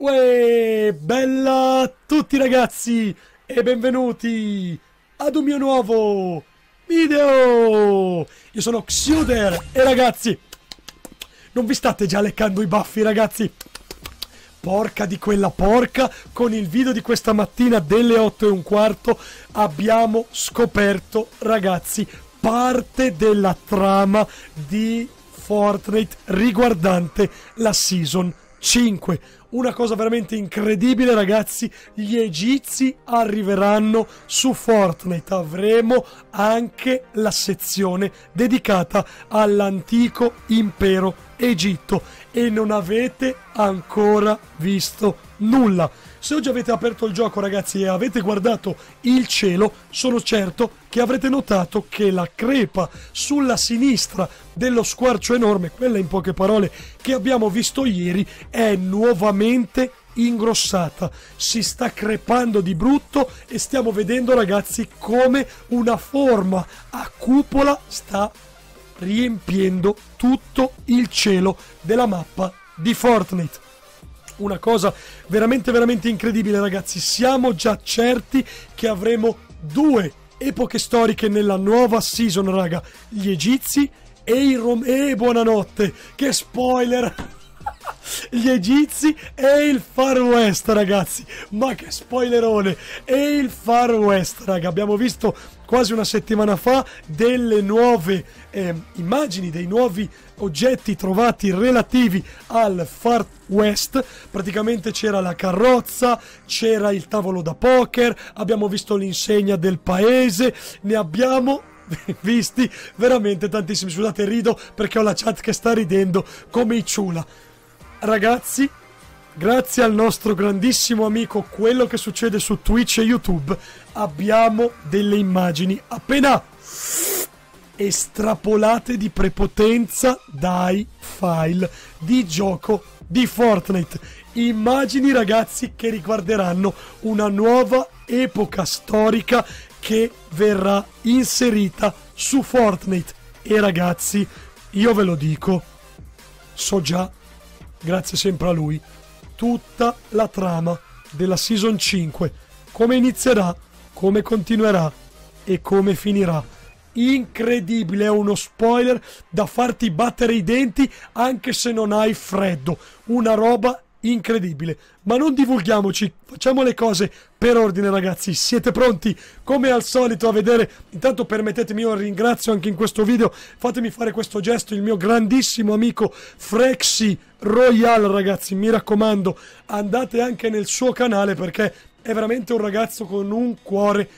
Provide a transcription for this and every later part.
Uè, bella a tutti ragazzi e benvenuti ad un mio nuovo video! Io sono Xuder e ragazzi, non vi state già leccando i baffi ragazzi? Porca di quella porca, con il video di questa mattina delle 8 e un quarto abbiamo scoperto ragazzi parte della trama di Fortnite riguardante la Season 5 una cosa veramente incredibile ragazzi, gli egizi arriveranno su Fortnite, avremo anche la sezione dedicata all'antico impero Egitto. E non avete ancora visto nulla. Se oggi avete aperto il gioco ragazzi e avete guardato il cielo, sono certo che avrete notato che la crepa sulla sinistra dello squarcio enorme, quella in poche parole che abbiamo visto ieri, è nuovamente ingrossata, si sta crepando di brutto e stiamo vedendo ragazzi come una forma a cupola sta riempiendo tutto il cielo della mappa di Fortnite. Una cosa veramente veramente incredibile ragazzi, siamo già certi che avremo due epoche storiche nella nuova season raga, gli egizi e i rom... E buonanotte, che spoiler! Gli egizi e il Far West, ragazzi. Ma che spoilerone! E il Far West, raga. Abbiamo visto quasi una settimana fa delle nuove eh, immagini, dei nuovi oggetti trovati relativi al Far West. Praticamente c'era la carrozza, c'era il tavolo da poker, abbiamo visto l'insegna del paese, ne abbiamo visti veramente tantissimi. Scusate, rido perché ho la chat che sta ridendo come i ciula ragazzi, grazie al nostro grandissimo amico quello che succede su Twitch e YouTube, abbiamo delle immagini appena estrapolate di prepotenza dai file di gioco di Fortnite. Immagini ragazzi che riguarderanno una nuova epoca storica che verrà inserita su Fortnite. E ragazzi, io ve lo dico, so già grazie sempre a lui, tutta la trama della Season 5, come inizierà, come continuerà e come finirà. Incredibile, è uno spoiler da farti battere i denti anche se non hai freddo. Una roba incredibile. Ma non divulghiamoci, facciamo le cose per ordine ragazzi. Siete pronti come al solito a vedere? Intanto permettetemi io ringrazio anche in questo video, fatemi fare questo gesto il mio grandissimo amico Frexy Royal ragazzi, mi raccomando, andate anche nel suo canale perché è veramente un ragazzo con un cuore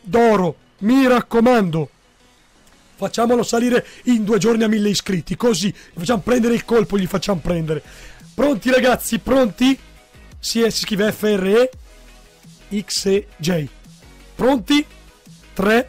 d'oro. Mi raccomando. Facciamolo salire in due giorni a mille iscritti, così gli facciamo prendere il colpo, gli facciamo prendere. Pronti ragazzi, pronti? Si, si scrive FRE X e J. Pronti? 3,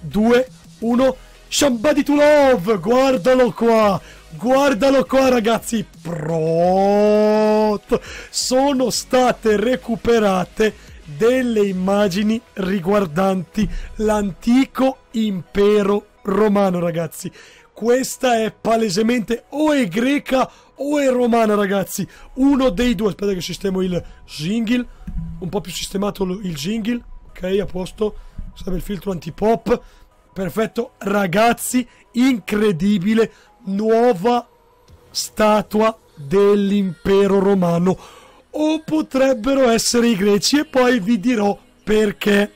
2, 1. Somebody to love! Guardalo qua! Guardalo qua ragazzi! Prot! Sono state recuperate delle immagini riguardanti l'antico impero romano ragazzi. Questa è palesemente o è greca o è romana, ragazzi. Uno dei due. Aspetta che sistemo il jingle. Un po' più sistemato il jingle. Ok, a posto. Serve il filtro anti-pop. Perfetto. Ragazzi, incredibile. Nuova statua dell'impero romano. O potrebbero essere i greci. E poi vi dirò perché.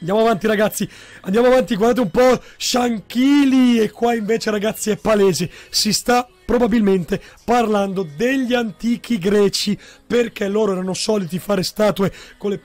Andiamo avanti ragazzi, andiamo avanti, guardate un po' Shanchili e qua invece ragazzi è palese, si sta probabilmente parlando degli antichi greci perché loro erano soliti fare statue con le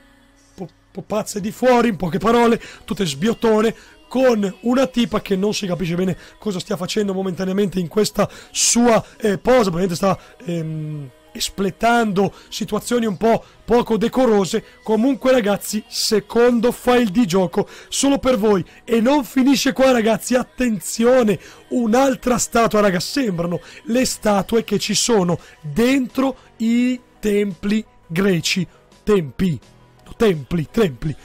pazze di fuori, in poche parole, tutte sbiottone, con una tipa che non si capisce bene cosa stia facendo momentaneamente in questa sua eh, posa, probabilmente sta... Ehm, espletando situazioni un po' poco decorose. Comunque, ragazzi, secondo file di gioco solo per voi. E non finisce qua, ragazzi. Attenzione, un'altra statua, raga. Sembrano le statue che ci sono dentro i templi greci. Tempi. Templi, templi.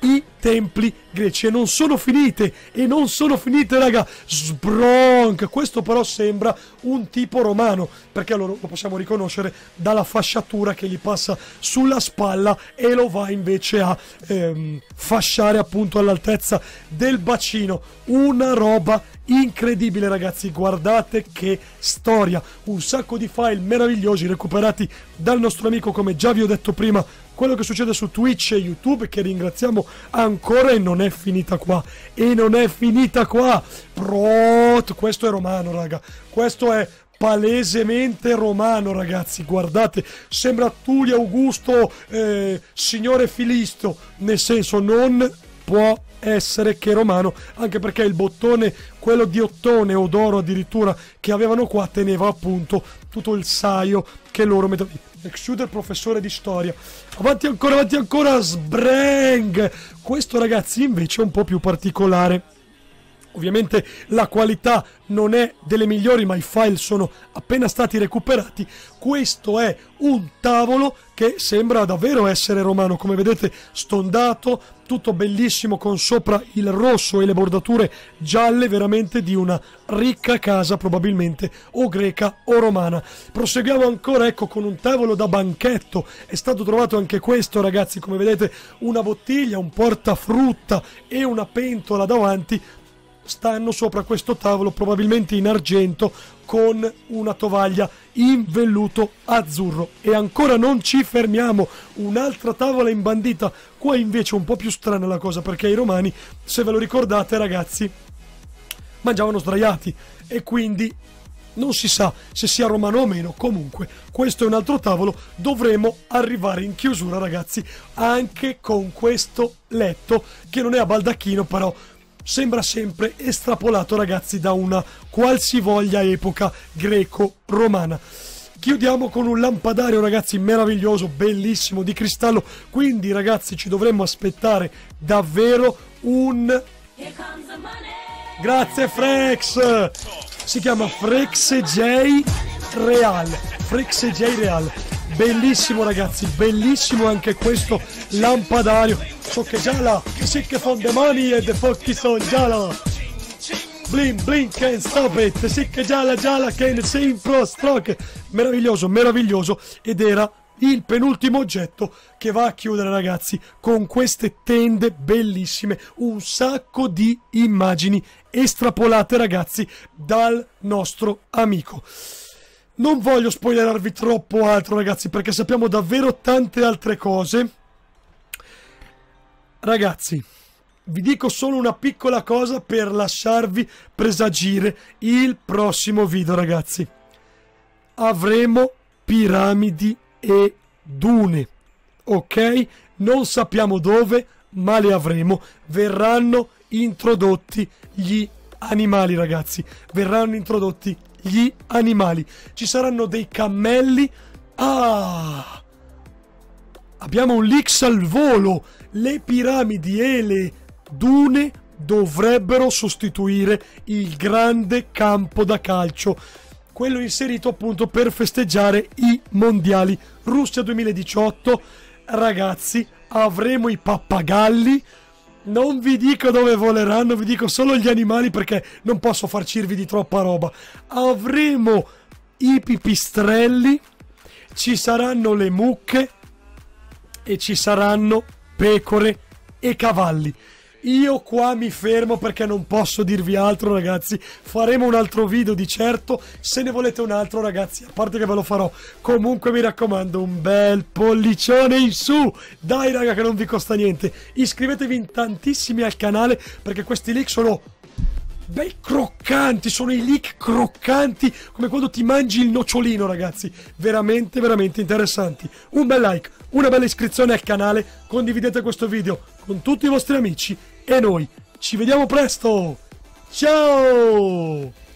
i templi greci e non sono finite e non sono finite raga. Sbronk questo però sembra un tipo romano perché lo, lo possiamo riconoscere dalla fasciatura che gli passa sulla spalla e lo va invece a ehm, fasciare appunto all'altezza del bacino. Una roba incredibile ragazzi. Guardate che storia. Un sacco di file meravigliosi recuperati dal nostro amico come già vi ho detto prima quello che succede su Twitch e YouTube che ringraziamo ancora e non è finita qua. E non è finita qua. Prot questo è romano raga. Questo è palesemente romano ragazzi. Guardate sembra Tullio Augusto eh, signore Filisto. Nel senso non può essere che romano anche perché il bottone quello di ottone o d'oro addirittura che avevano qua teneva appunto tutto il saio che loro mettevano Exuder professore di storia. Avanti ancora, avanti ancora, Sbrang! Questo ragazzi invece è un po' più particolare. Ovviamente la qualità non è delle migliori, ma i file sono appena stati recuperati. Questo è un tavolo che sembra davvero essere romano, come vedete stondato, tutto bellissimo con sopra il rosso e le bordature gialle, veramente di una ricca casa probabilmente o greca o romana. Proseguiamo ancora ecco con un tavolo da banchetto, è stato trovato anche questo ragazzi, come vedete una bottiglia, un portafrutta e una pentola davanti stanno sopra questo tavolo probabilmente in argento con una tovaglia in velluto azzurro. E ancora non ci fermiamo. Un'altra tavola imbandita. Qua invece un po' più strana la cosa perché i romani se ve lo ricordate ragazzi mangiavano sdraiati. E quindi non si sa se sia romano o meno. Comunque questo è un altro tavolo. Dovremo arrivare in chiusura ragazzi anche con questo letto che non è a baldacchino però sembra sempre estrapolato ragazzi da una qualsivoglia epoca greco-romana. Chiudiamo con un lampadario ragazzi meraviglioso, bellissimo, di cristallo, quindi ragazzi ci dovremmo aspettare davvero un... Grazie Frex! Si chiama Frex J Real, Frex J Real Bellissimo ragazzi, bellissimo anche questo lampadario. Che già là, sì che fanno the money e the fuck sono già là. Blin blin can't stop it, sì che già la già la can sing pro stroke. Meraviglioso, meraviglioso. Ed era il penultimo oggetto che va a chiudere ragazzi con queste tende bellissime un sacco di immagini estrapolate ragazzi dal nostro amico non voglio spoilerarvi troppo altro, ragazzi, perché sappiamo davvero tante altre cose. Ragazzi, vi dico solo una piccola cosa per lasciarvi presagire il prossimo video, ragazzi. Avremo piramidi e dune, ok? Non sappiamo dove, ma le avremo. Verranno introdotti gli animali, ragazzi. Verranno introdotti gli animali. Ci saranno dei cammelli. Ah! Abbiamo un Lix al volo. Le piramidi e le dune dovrebbero sostituire il grande campo da calcio. Quello inserito appunto per festeggiare i mondiali. Russia 2018. Ragazzi, avremo i pappagalli non vi dico dove voleranno, vi dico solo gli animali perché non posso farcirvi di troppa roba. Avremo i pipistrelli, ci saranno le mucche e ci saranno pecore e cavalli. Io qua mi fermo perché non posso dirvi altro ragazzi. Faremo un altro video di certo. Se ne volete un altro ragazzi A parte che ve lo farò. Comunque mi raccomando un bel pollicione in su. Dai raga che non vi costa niente. Iscrivetevi in tantissimi al canale Perché questi leak sono bei croccanti, sono i leak croccanti come quando ti mangi il nocciolino ragazzi, veramente veramente interessanti. Un bel like, una bella iscrizione al canale, condividete questo video con tutti i vostri amici e noi ci vediamo presto! Ciao!